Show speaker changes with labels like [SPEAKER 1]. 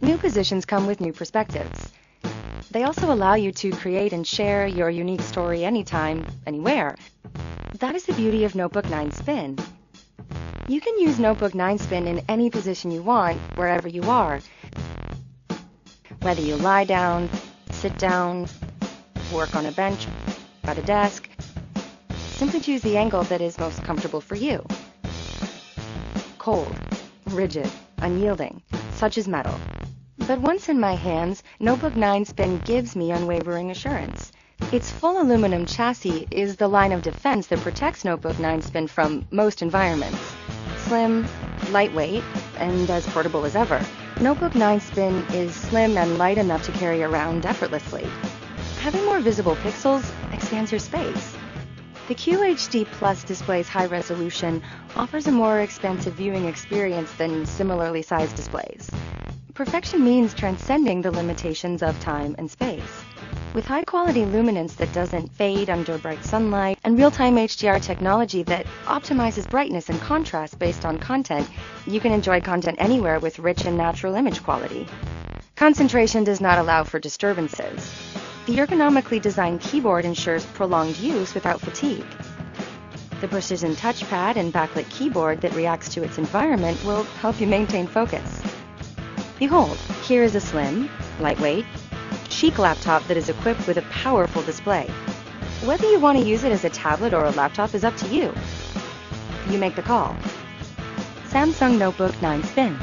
[SPEAKER 1] New positions come with new perspectives. They also allow you to create and share your unique story anytime, anywhere. That is the beauty of Notebook 9 Spin. You can use Notebook 9 Spin in any position you want, wherever you are. Whether you lie down, sit down, work on a bench, at a desk, simply choose the angle that is most comfortable for you. Cold, rigid, unyielding, such as metal. But once in my hands, Notebook 9 Spin gives me unwavering assurance. Its full aluminum chassis is the line of defense that protects Notebook 9 Spin from most environments. Slim, lightweight, and as portable as ever. Notebook 9 Spin is slim and light enough to carry around effortlessly. Having more visible pixels expands your space. The QHD Plus display's high resolution offers a more expansive viewing experience than similarly sized displays. Perfection means transcending the limitations of time and space. With high quality luminance that doesn't fade under bright sunlight and real time HDR technology that optimizes brightness and contrast based on content, you can enjoy content anywhere with rich and natural image quality. Concentration does not allow for disturbances. The ergonomically designed keyboard ensures prolonged use without fatigue. The precision touchpad and backlit keyboard that reacts to its environment will help you maintain focus. Behold, here is a slim, lightweight, chic laptop that is equipped with a powerful display. Whether you want to use it as a tablet or a laptop is up to you. You make the call. Samsung Notebook 9 Spin.